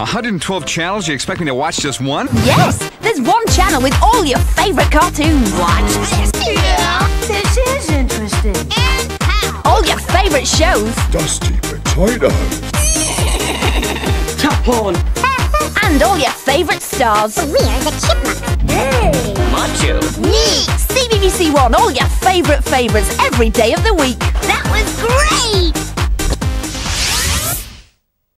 112 channels? You expect me to watch just one? Yes, there's one channel with all your favorite cartoons. Watch this. Yeah. This is interesting. And how? All your favorite shows. Dusty Potato. Tap on. And all your favorite stars. We're the chipmunks. Hey. Macho. Neat. CBBC One, all your favorite favourites every day of the week. That!